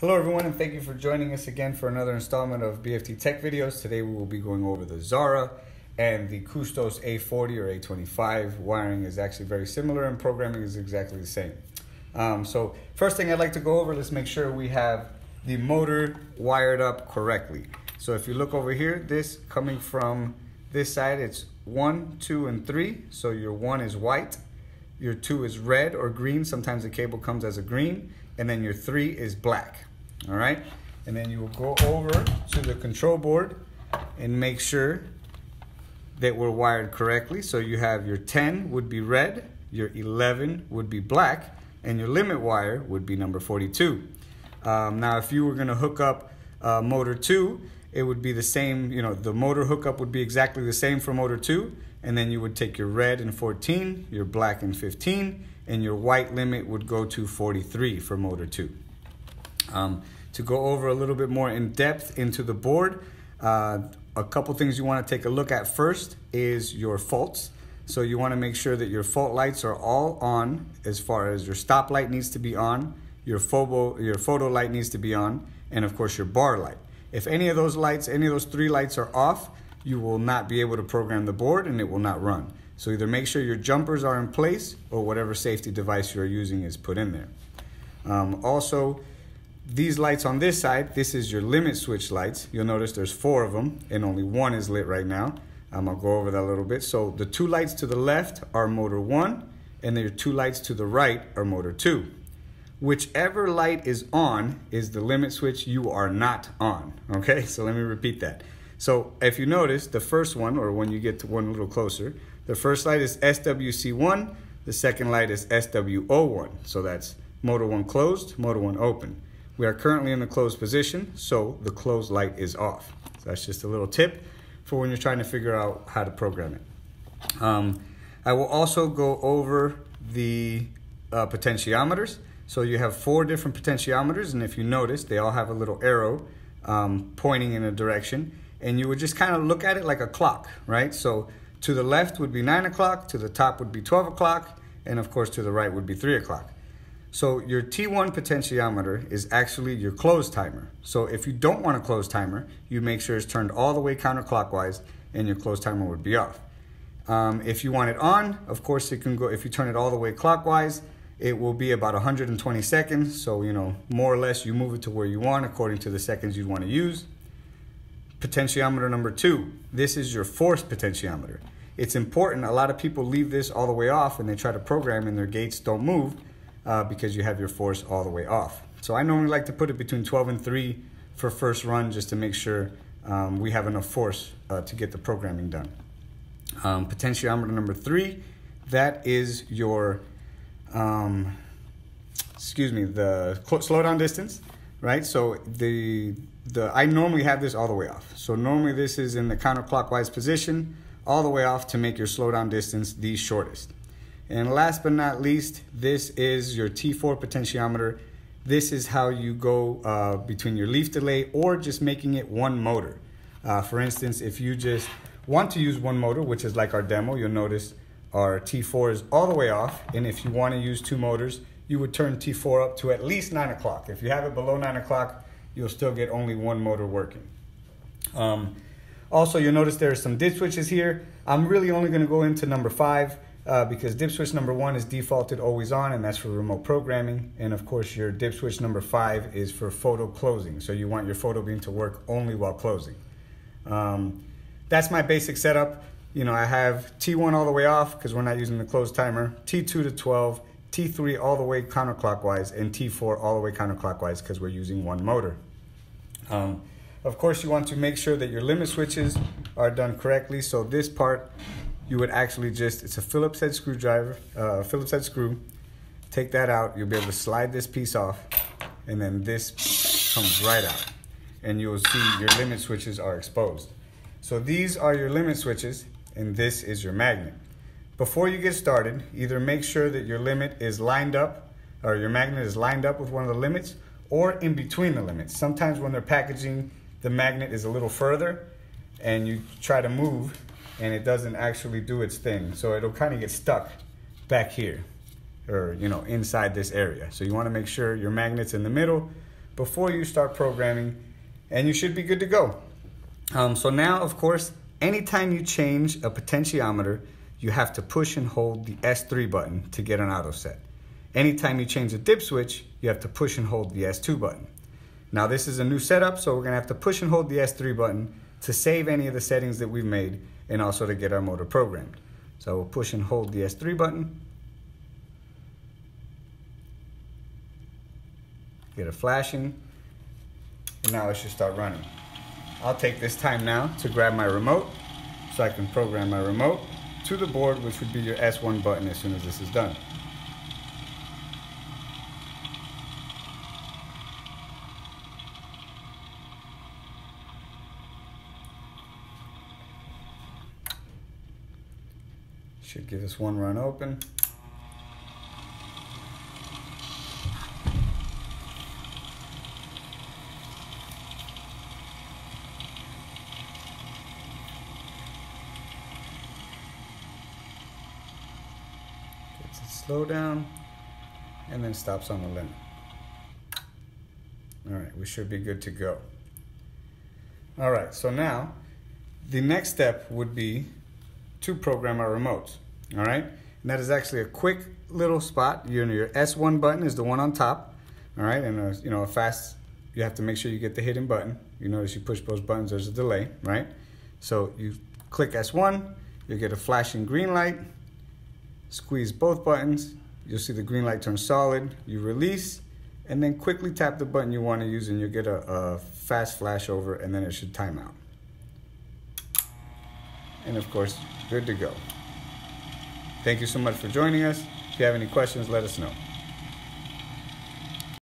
Hello everyone and thank you for joining us again for another installment of BFT Tech videos. Today we will be going over the Zara and the Kustos A40 or A25. Wiring is actually very similar and programming is exactly the same. Um, so first thing I'd like to go over, let's make sure we have the motor wired up correctly. So if you look over here, this coming from this side, it's one, two, and three. So your one is white, your two is red or green. Sometimes the cable comes as a green. And then your three is black, all right? And then you will go over to the control board and make sure that we're wired correctly. So you have your 10 would be red, your 11 would be black, and your limit wire would be number 42. Um, now, if you were gonna hook up uh, motor two, it would be the same, you know, the motor hookup would be exactly the same for motor two, and then you would take your red and 14, your black and 15, and your white limit would go to 43 for motor two. Um, to go over a little bit more in depth into the board, uh, a couple things you want to take a look at first is your faults. So you want to make sure that your fault lights are all on as far as your stop light needs to be on, your photo, your photo light needs to be on, and of course your bar light. If any of those lights, any of those three lights are off, you will not be able to program the board and it will not run. So either make sure your jumpers are in place or whatever safety device you're using is put in there. Um, also, these lights on this side, this is your limit switch lights. You'll notice there's four of them and only one is lit right now. I'm gonna go over that a little bit. So the two lights to the left are motor one and the two lights to the right are motor two. Whichever light is on is the limit switch you are not on. Okay, so let me repeat that. So if you notice, the first one, or when you get to one a little closer, the first light is SWC1, the second light is SWO1. So that's motor 1 closed, motor 1 open. We are currently in the closed position, so the closed light is off. So that's just a little tip for when you're trying to figure out how to program it. Um, I will also go over the uh, potentiometers. So you have four different potentiometers, and if you notice, they all have a little arrow um, pointing in a direction and you would just kind of look at it like a clock, right? So to the left would be nine o'clock, to the top would be 12 o'clock, and of course to the right would be three o'clock. So your T1 potentiometer is actually your close timer. So if you don't want a close timer, you make sure it's turned all the way counterclockwise and your close timer would be off. Um, if you want it on, of course it can go, if you turn it all the way clockwise, it will be about 120 seconds. So, you know, more or less you move it to where you want according to the seconds you'd want to use potentiometer number two. This is your force potentiometer. It's important. A lot of people leave this all the way off and they try to program and their gates don't move uh, because you have your force all the way off. So I normally like to put it between 12 and 3 for first run just to make sure um, we have enough force uh, to get the programming done. Um, potentiometer number 3, that is your, um, excuse me, the slowdown distance right? So the the I normally have this all the way off. So normally this is in the counterclockwise position, all the way off to make your slowdown distance the shortest. And last but not least, this is your T4 potentiometer. This is how you go uh, between your leaf delay or just making it one motor. Uh, for instance, if you just want to use one motor, which is like our demo, you'll notice our T4 is all the way off. And if you want to use two motors, you would turn T4 up to at least 9 o'clock. If you have it below 9 o'clock, you'll still get only one motor working. Um, also, you'll notice there are some dip switches here. I'm really only going to go into number 5 uh, because dip switch number 1 is defaulted always on, and that's for remote programming. And of course, your dip switch number 5 is for photo closing. So you want your photo beam to work only while closing. Um, that's my basic setup. You know, I have T1 all the way off because we're not using the closed timer, T2 to 12, T3 all the way counterclockwise, and T4 all the way counterclockwise because we're using one motor. Um, of course, you want to make sure that your limit switches are done correctly. So this part, you would actually just, it's a Phillips head screwdriver, uh, Phillips head screw. Take that out, you'll be able to slide this piece off, and then this comes right out. And you'll see your limit switches are exposed. So these are your limit switches, and this is your magnet. Before you get started, either make sure that your limit is lined up or your magnet is lined up with one of the limits or in between the limits. Sometimes when they're packaging, the magnet is a little further and you try to move and it doesn't actually do its thing. So it'll kind of get stuck back here or, you know, inside this area. So you want to make sure your magnet's in the middle before you start programming, and you should be good to go. Um, so now, of course, anytime you change a potentiometer, you have to push and hold the S3 button to get an auto set. Anytime you change a dip switch, you have to push and hold the S2 button. Now this is a new setup, so we're gonna have to push and hold the S3 button to save any of the settings that we've made and also to get our motor programmed. So we'll push and hold the S3 button. Get it flashing. And now it should start running. I'll take this time now to grab my remote so I can program my remote to the board, which would be your S1 button as soon as this is done. Should give us one run open. Slow down and then stops on the limit. All right, we should be good to go. All right, so now the next step would be to program our remotes. All right, and that is actually a quick little spot. You know, your S1 button is the one on top. All right, and a, you know a fast. You have to make sure you get the hidden button. You notice you push both buttons. There's a delay, right? So you click S1, you get a flashing green light. Squeeze both buttons. You'll see the green light turn solid. You release, and then quickly tap the button you want to use, and you'll get a, a fast flash over, and then it should time out. And of course, good to go. Thank you so much for joining us. If you have any questions, let us know.